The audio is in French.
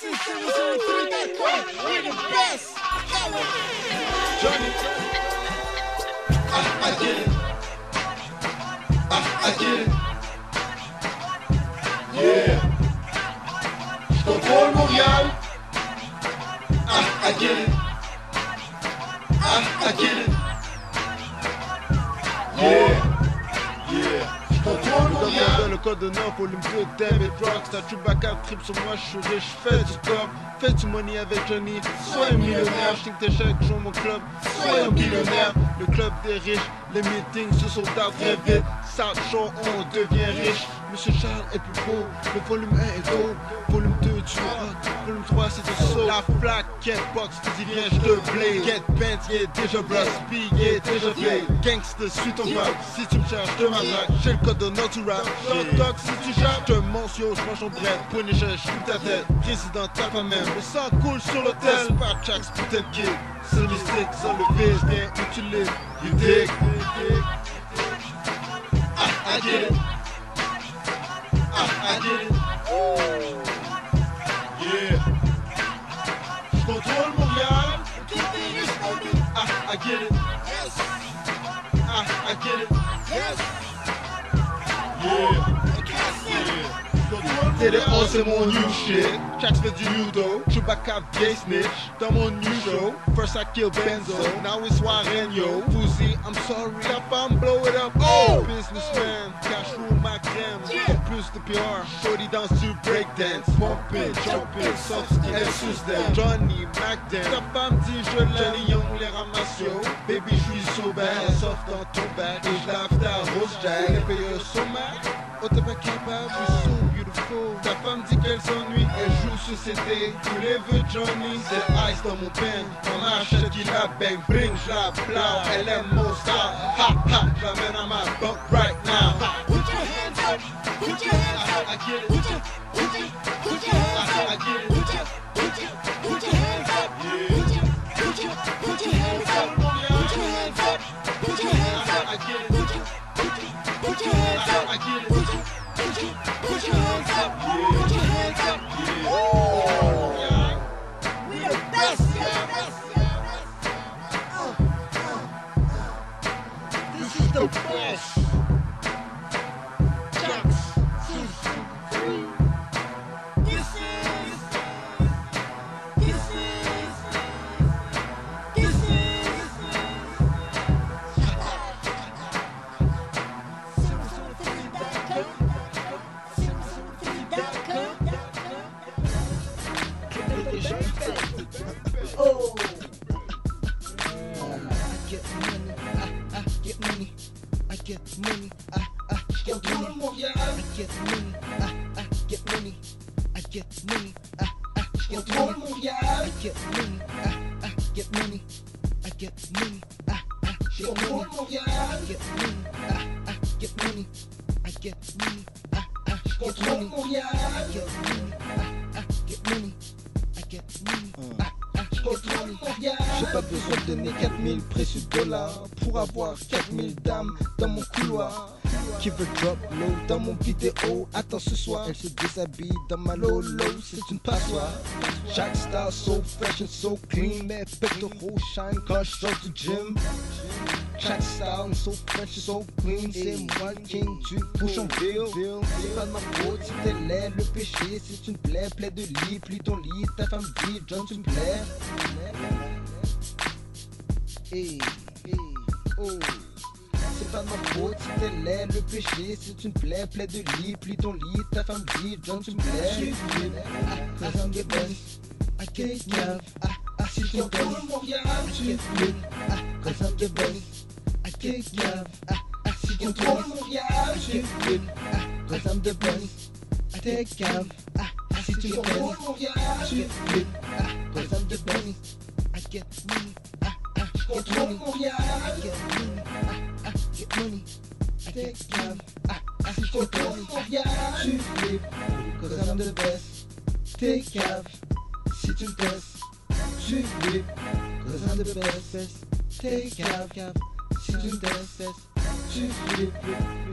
This is 703.com. We're the best. I, I get it. I, I get it. Yeah. I, I get it. I, I get it. Code de Nord, volume 2, Damn it Rocks. T'as Chewbacca, trip sur moi, je suis riche, fais du top. Fais du money avec Johnny, sois un millionnaire. Je tes chèques, joue mon club, sois un millionnaire. Le club des riches, les meetings se sont très. South Shore, on devient riche. Monsieur Charles est plus beau, le volume 1 est haut. Volume 2, tu rock. Volume 3, c'est saut. La plaque, get box, tu dis viens, je te play. Get bent, yeah, déjà brass, B, yeah, déjà play. Gangster, suis ton vibe. Si tu me cherches, de ma blague. J'ai le code de Nord to rap. Dog, si tu jappes, je te mentionne, je mange bread. Point d'échelle, je ta tête. Président, tape à même. Le sang coule sur l'hôtel. Pas tracks, putain de kid. C'est le stick, sans le vise, bien utilisé. You dig? Get it. I, ah, I get it. Yeah. Yeah. J'contrôle Télé Montréal. 11 c'est mon new shit. Tracks fait du judo. Chewbacca vieille snitch. Dans mon new show. First I kill Benzo. Now it's Warren yo. Fuzzy, I'm sorry. La femme blow it up. Oh! Businessman. PR. Shorty danse du breakdance. Pumpin', jumpin', soft skin. Elle suce them. Johnny McDan. Ta femme dit je l'aime. Johnny Young les ramasse. Baby j'suis so bad. Soft dans ton back. Et j'lave ta rose jack. Les payeurs sont mad. Oh t'es pas capable. You're so beautiful. Ta femme dit qu'elle s'ennuie. Elle joue sur CD. Tous les vœux Johnny. C'est ice dans mon pen. On achète qui la bang. Bring j'la blau. Elle aime mon style. Ha ha. J'lamène à ma Nintendo Flash. Get money, I, I get money, I get money, I, I get money, I get money, I, I get money, I get money, I, I get money, I get money, I, I get money, I get money, I, I get money, I get money, I, I get money, I get money, J'ai pas besoin de donner 4000 précieux dollars pour avoir 4000 dames dans mon couloir. Qui veut drop low dans mon vidéo? Attends ce soir, elle se déshabille dans ma lolo, c'est une passoire. Chaque style so fresh and so clean, mes pectoraux shine quand je sors du gym. Chaque style so fresh so clean, c'est moi king du bouchonville. C'est pas de ma faute si t'es laid, le péché c'est une plaie, plaie de lit, plie ton lit, ta femme dit John tu me plais. Hey, hey, oh. C'est pas de ma faute si t'es laid, le péché c'est une plaie, plaie de lit, plie ton lit, ta femme dit John tu me plais. Ah, Cause I'm the best, I ah, ah, si je ah, cause I'm the best, kicks love. Ah, ah, she can throw yeah, she. Ah, cause I'm the best. I take care. Ah, ah, she too good. Yeah, she. Ah, cause I'm the best. I get money. Ah, ah, get money. I get money. Ah, ah, get money. I take care. Ah, ah, she too good. Yeah, she. Cause I'm the best. Take care. Cause I'm the best. Take care. Tschüss. Tschüss. Tschüss.